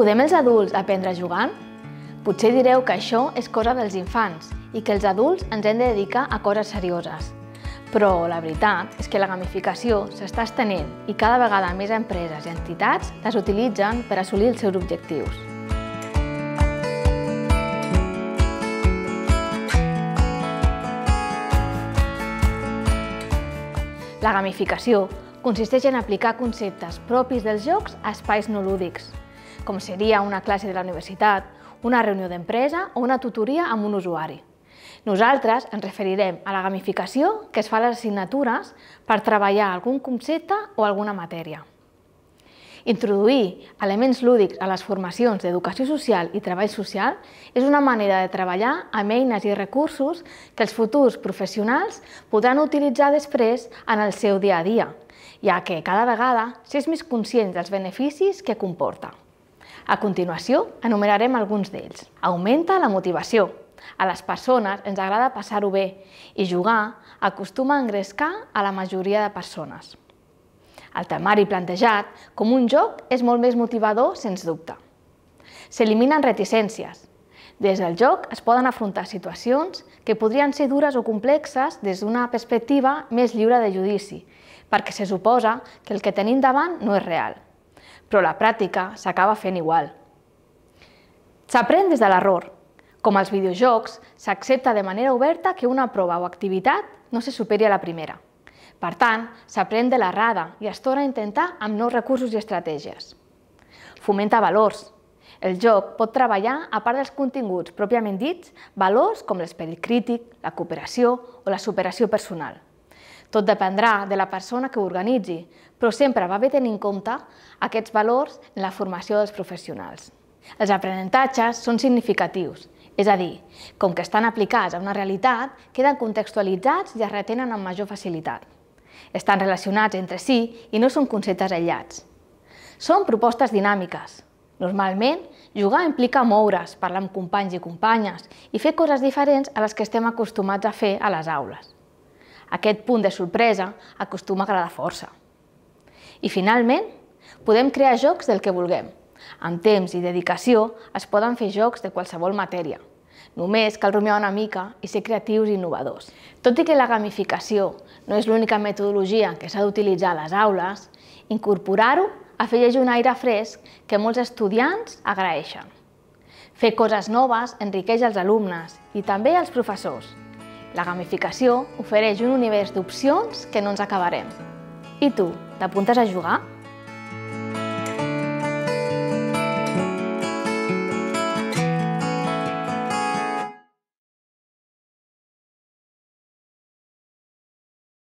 Podem els adults aprendre jugant? Potser direu que això és cosa dels infants i que els adults ens hem de dedicar a coses serioses. Però la veritat és que la gamificació s'està estenent i cada vegada més empreses i entitats les utilitzen per assolir els seus objectius. La gamificació consisteix en aplicar conceptes propis dels jocs a espais no lúdics, com seria una classe de la universitat, una reunió d'empresa o una tutoria amb un usuari. Nosaltres ens referirem a la gamificació que es fa a les assignatures per treballar algun concepte o alguna matèria. Introduir elements lúdics a les formacions d'educació social i treball social és una manera de treballar amb eines i recursos que els futurs professionals podran utilitzar després en el seu dia a dia, ja que cada vegada s'és més conscient dels beneficis que comporta. A continuació, enumerarem alguns d'ells. Augmenta la motivació. A les persones ens agrada passar-ho bé i jugar acostuma a engrescar a la majoria de persones. El temari plantejat com un joc és molt més motivador, sens dubte. S'eliminen reticències. Des del joc es poden afrontar situacions que podrien ser dures o complexes des d'una perspectiva més lliure de judici, perquè se suposa que el que tenim davant no és real. Però la pràctica s'acaba fent igual. S'aprèn des de l'error. Com als videojocs, s'accepta de manera oberta que una prova o activitat no se superi a la primera. Per tant, s'aprèn de l'errada i es torna a intentar amb nous recursos i estratègies. Fomenta valors. El joc pot treballar, a part dels continguts pròpiament dits, valors com l'esperit crític, la cooperació o la superació personal. Tot dependrà de la persona que ho organitzi, però sempre va bé tenir en compte aquests valors en la formació dels professionals. Els aprenentatges són significatius, és a dir, com que estan aplicats a una realitat, queden contextualitzats i es retenen amb major facilitat. Estan relacionats entre si i no són conceptes aïllats. Són propostes dinàmiques. Normalment, jugar implica moure's, parlar amb companys i companyes i fer coses diferents a les que estem acostumats a fer a les aules. Aquest punt de sorpresa acostuma a agradar força. I finalment, podem crear jocs del que vulguem. Amb temps i dedicació es poden fer jocs de qualsevol matèria, Només cal rumiar una mica i ser creatius i innovadors. Tot i que la gamificació no és l'única metodologia que s'ha d'utilitzar a les aules, incorporar-ho afegeix un aire fresc que molts estudiants agraeixen. Fer coses noves enriqueix els alumnes i també els professors. La gamificació ofereix un univers d'opcions que no ens acabarem. I tu, t'apuntes a jugar?